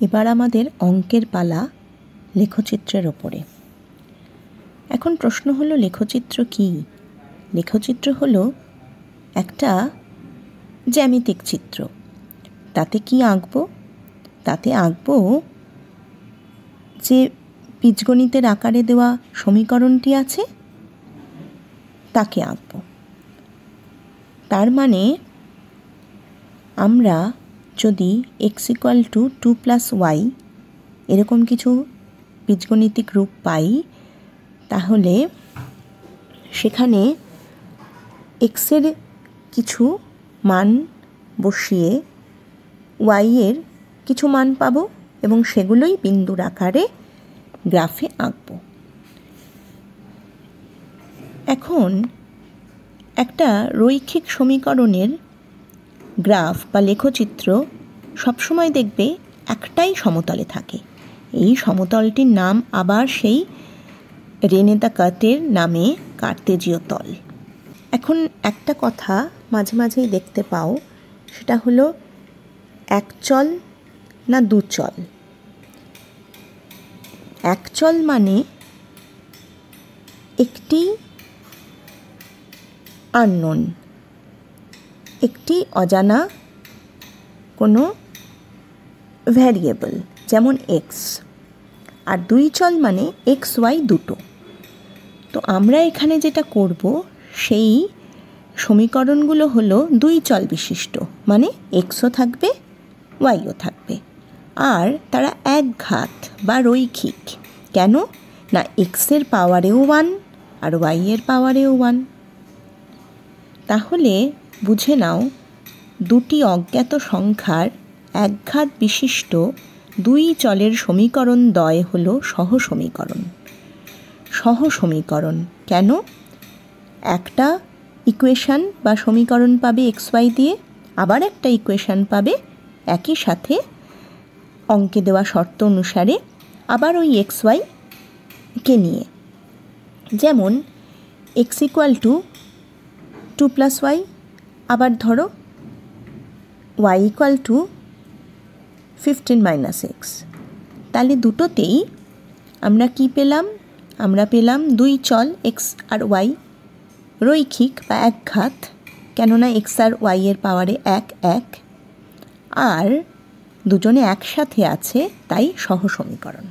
এবার আমাদের অঙ্কের পালা লেখচিত্রের ওপরে। এখন প্রশ্ন হলো, লেখচিত্র কী? লেখচিত্র হলো একটা জ্যামিতিক চিত্র। তাতে কি আঁকবো? তাতে আঁকবো যে বীজগণিতের আকারে দেওয়া সমীকরণটি আছে, তাকে আঁকবো। তার মানে আমরা যদি X equal to two plus Y এরকম কিছু বীজগণিতিক রূপ পাই, তাহলে সেখানে এক্সের কিছু মান বসিয়ে ওয়াইয়ের কিছু মান পাব এবং সেগুলোই বিন্দুর আকারে গ্রাফে আঁকব। এখন একটা রৈখিক সমীকরণের গ্রাফ বা লেখচিত্র সবসময় দেখবে একটাই সমতলে থাকে। এই সমতলটির নাম আবার সেই রেনেদা কাটের নামে কার্তেজীয় তল। এখন একটা কথা মাঝে মাঝেই দেখতে পাও, সেটা হলো একচল না দুচল একচল মানে একটি আননোন, একটি অজানা কোনো ভ্যারিয়েবল, যেমন এক্স আর দুই চল মানে এক্স ওয়াই দুটো। তো আমরা এখানে যেটা করব, সেই সমীকরণগুলো হলো দুই চল বিশিষ্ট মানে এক্সও থাকবে ওয়াইও থাকবে। আর তারা এক ঘাত বা রৈখিক। কেন? না এক্সের পাওয়ারেও ওয়ান আর ওয়াইয়ের পাওয়ারেও ওয়ান তাহলে বুঝে নাও, দুটি অজ্ঞাত সংখ্যার একঘাত বিশিষ্ট দুই চলের সমীকরণ দয় হল সহ সমীকরণ সহ সমীকরণ কেন? একটা ইকুয়েশান বা সমীকরণ পাবে এক্স ওয়াই দিয়ে, আবার একটা ইকুয়েশান পাবে একই সাথে অঙ্কে দেওয়া শর্ত অনুসারে আবার ওই এক্স ওয়াইকে নিয়ে। যেমন X equal to two plus Y আবার ধরো Y equal to fifteen minus X তাহলে দুটোতেই আমরা কি পেলাম? আমরা পেলাম দুই চল এক্স আর ওয়াই রৈখিক বা একঘাত, কেননা এক্স আর ওয়াইয়ের পাওয়ারে এক এক। আর দুজনে একসাথে আছে, তাই সহ সমীকরণ